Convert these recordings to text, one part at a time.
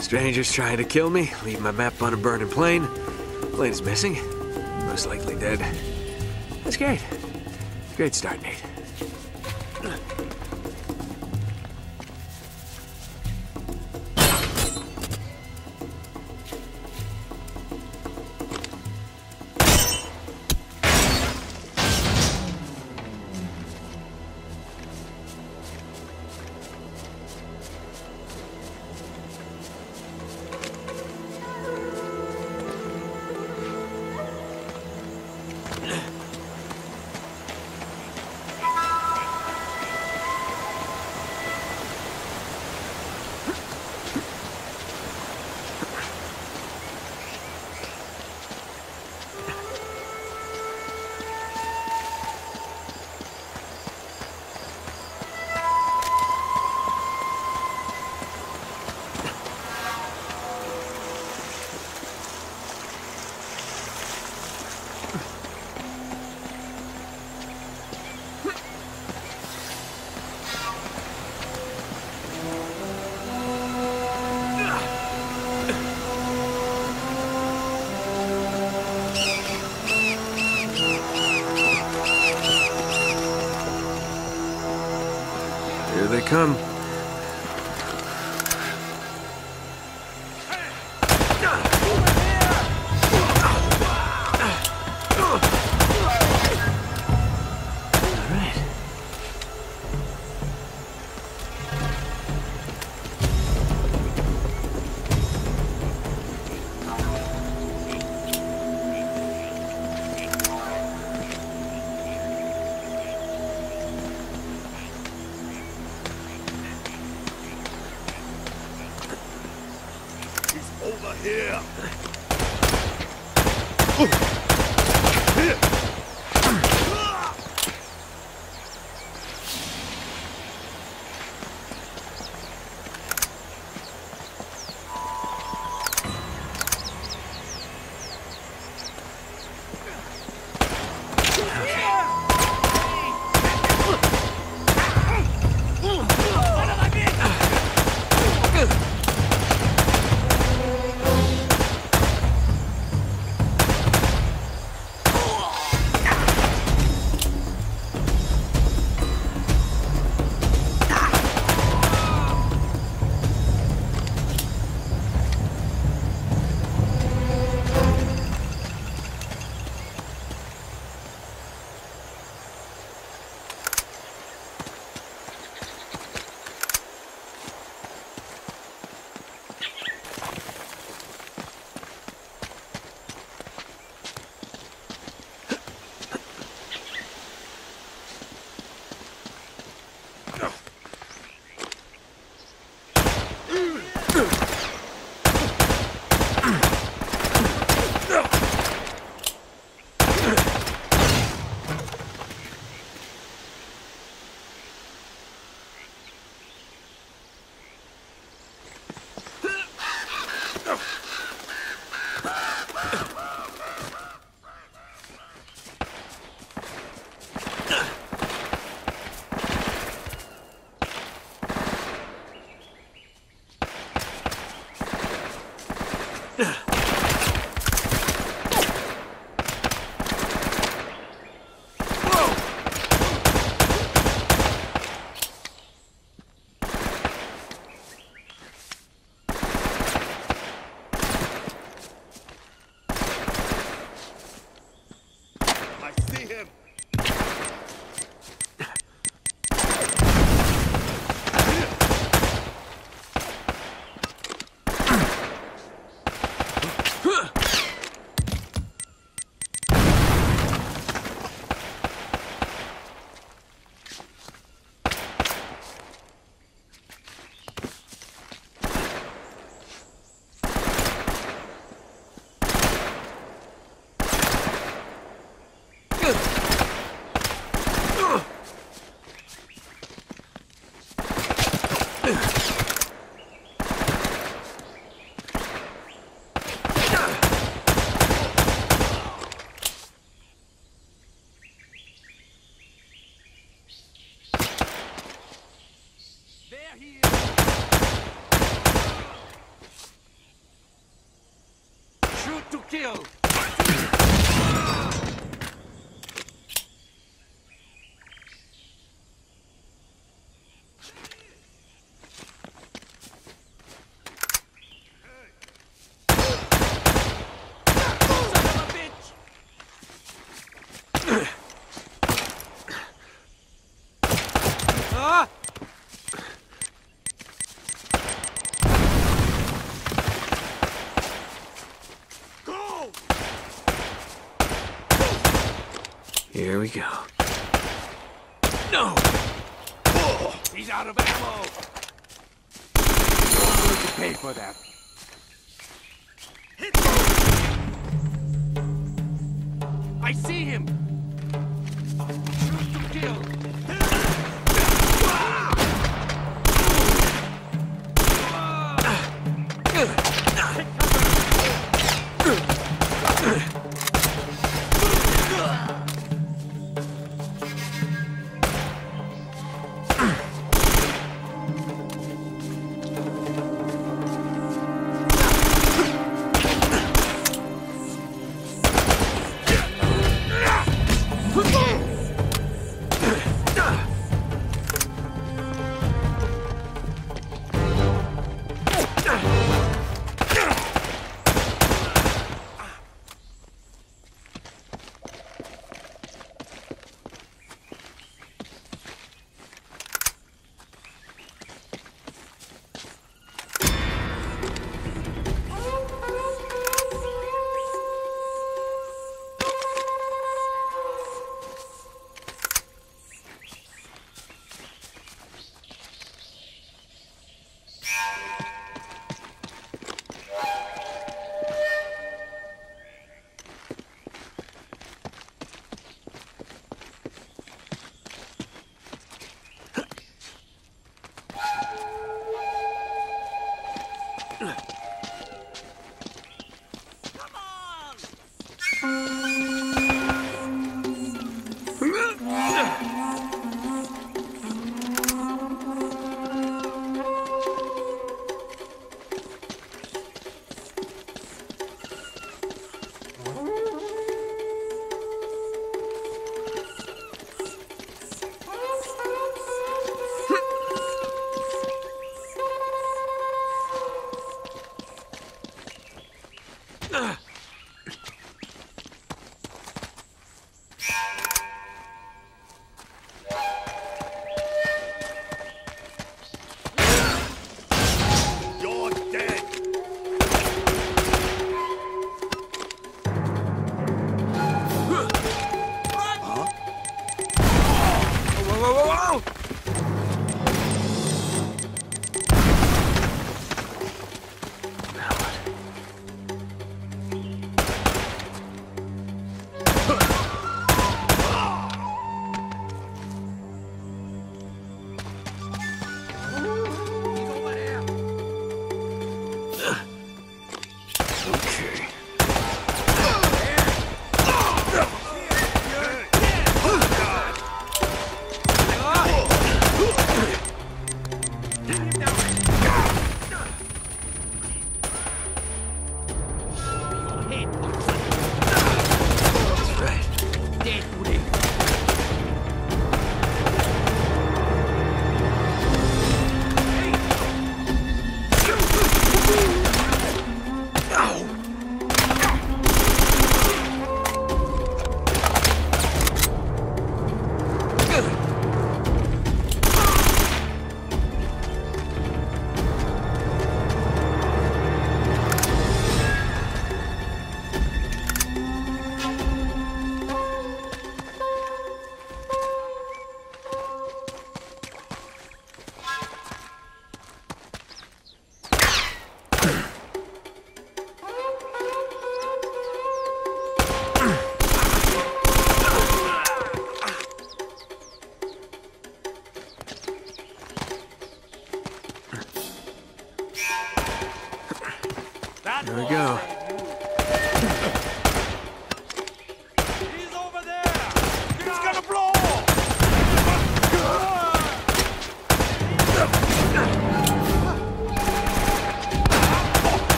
Strangers trying to kill me, leave my map on a burning plane. Plane's missing. Most likely dead. That's great. Great start, Nate. Him. killed! Go. No! He's out of ammo! You're going to pay for that. Hit I see him! Shoot to kill!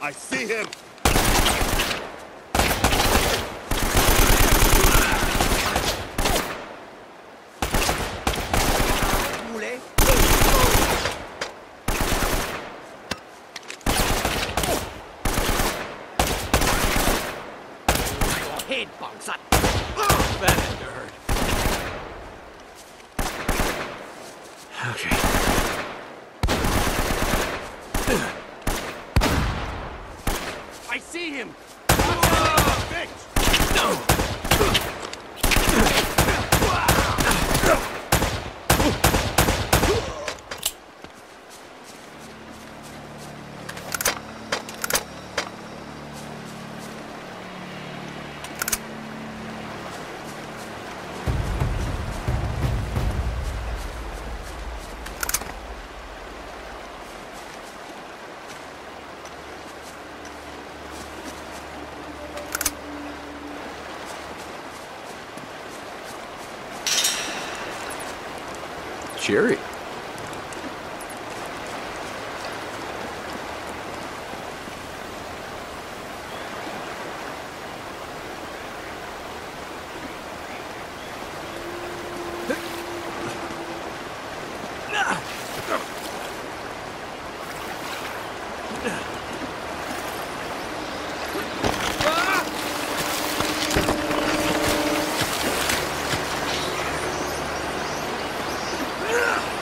I see him! Moulet? Your head, Bongsan! That had to hurt. Okay. I see him! Bitch! No! Cheery. Oh,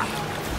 Stop.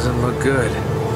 Doesn't look good.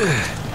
Ugh.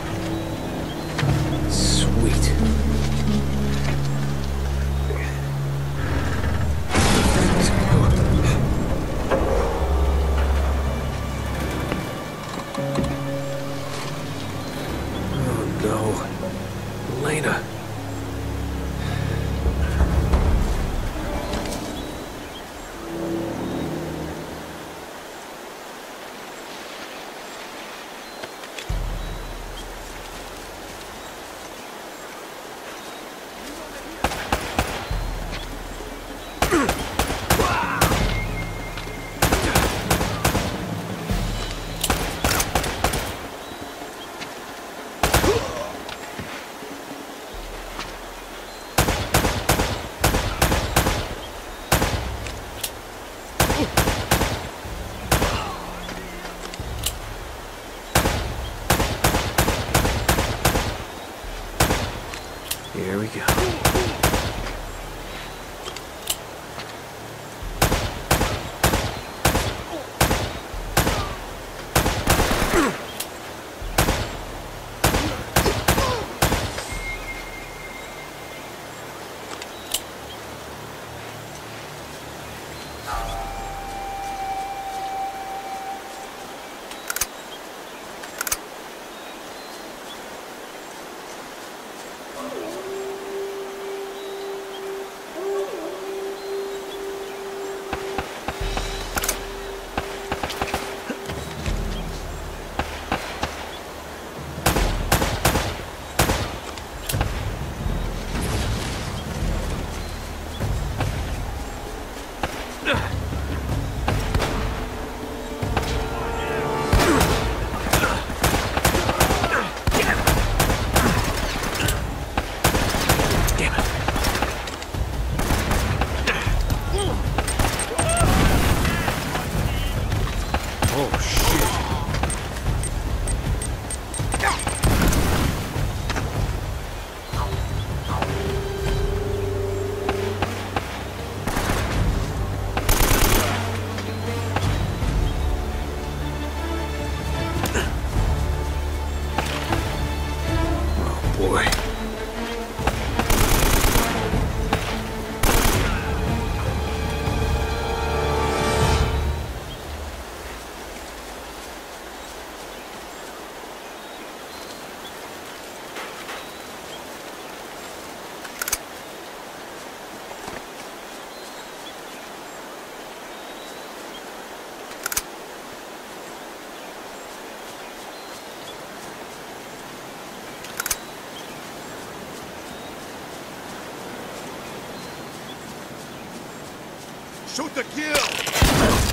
Shoot the kill!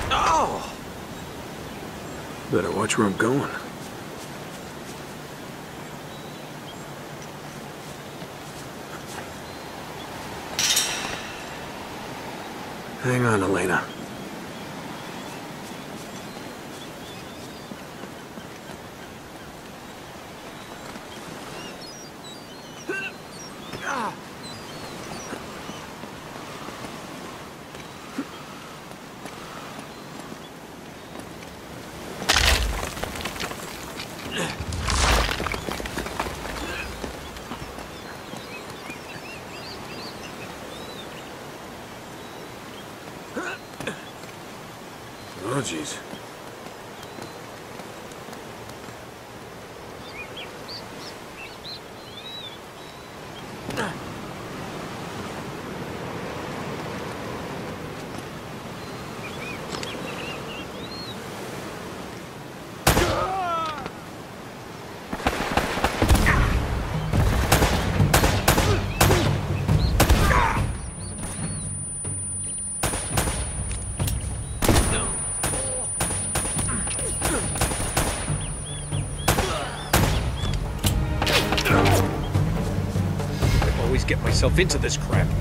Oh! Better watch where I'm going. Hang on, Elena. Oh, jeez. I always get myself into this crap.